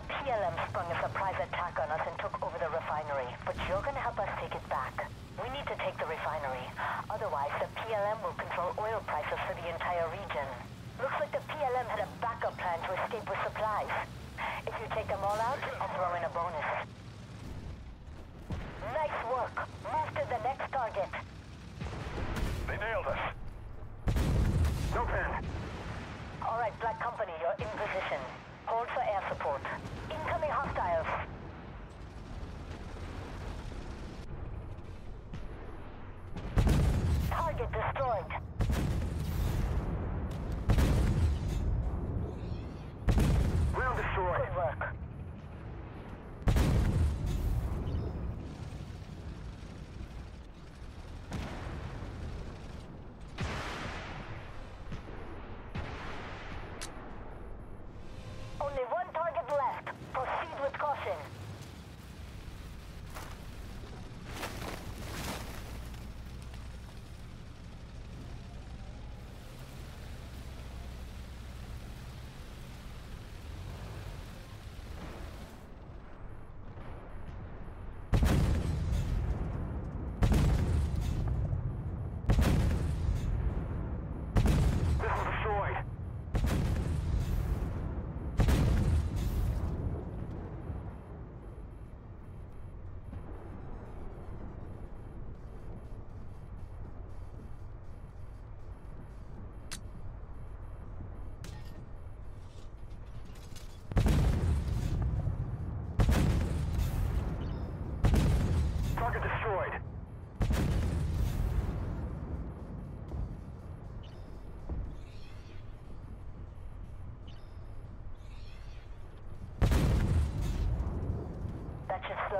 PLM sprung a surprise attack on us and took over the refinery, but you're gonna help us take it back. We need to take the refinery. Otherwise, the PLM will control oil prices for the entire region. Looks like the PLM had a backup plan to escape with supplies. If you take them all out, I'll throw in a bonus. Nice work. Move to the next target. They nailed us. No pen. All right, Black Company, you're in position. Support. Incoming hostiles. Target destroyed.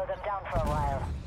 Them down for a while.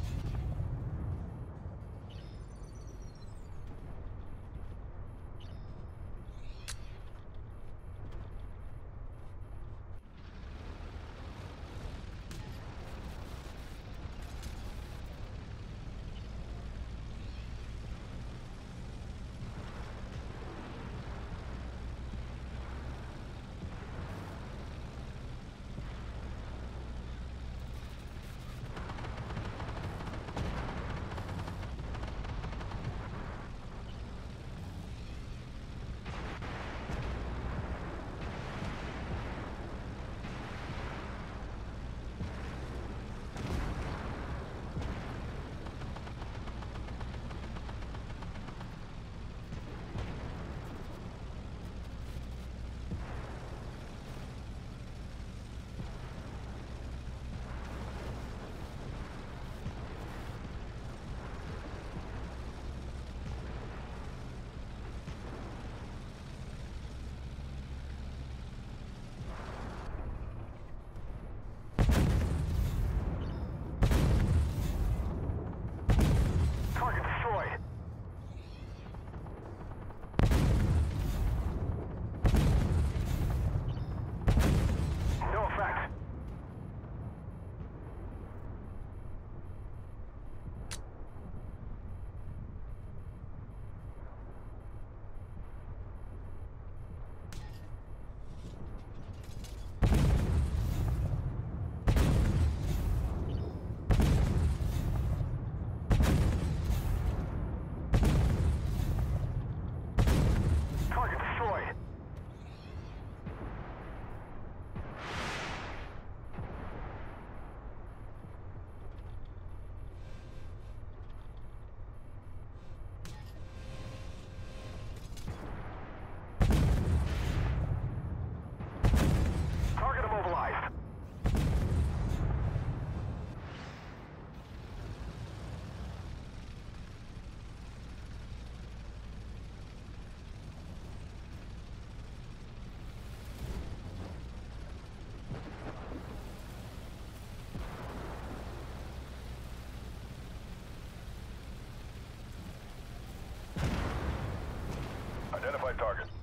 Target.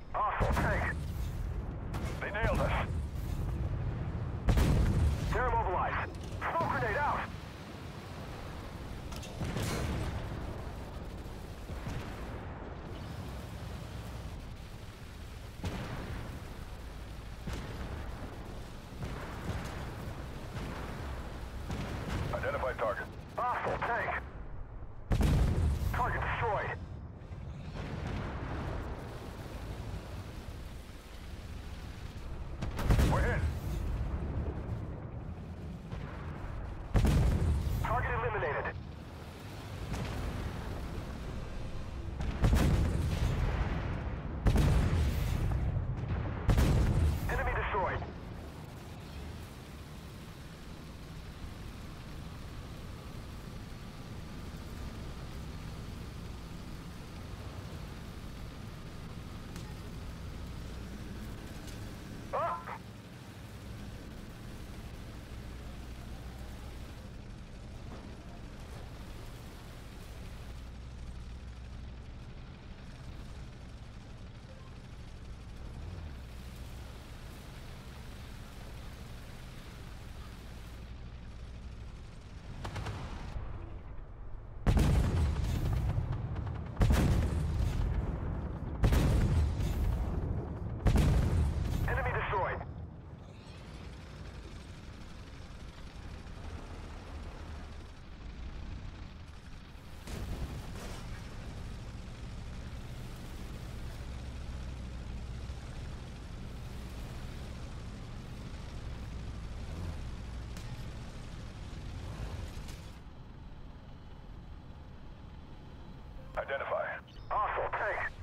Identify. Hostile tank.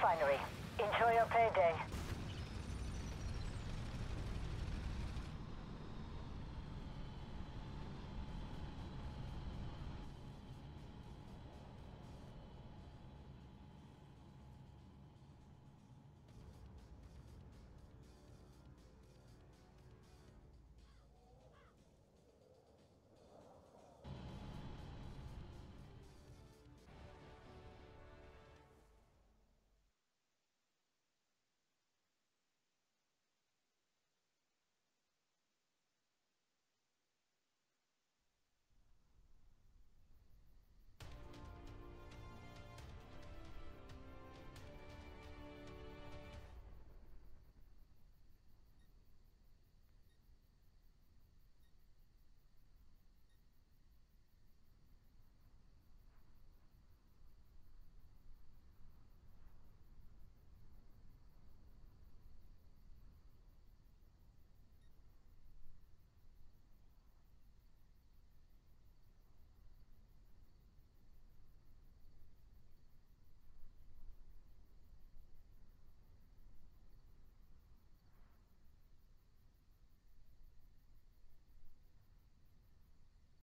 refinery. Enjoy your payday.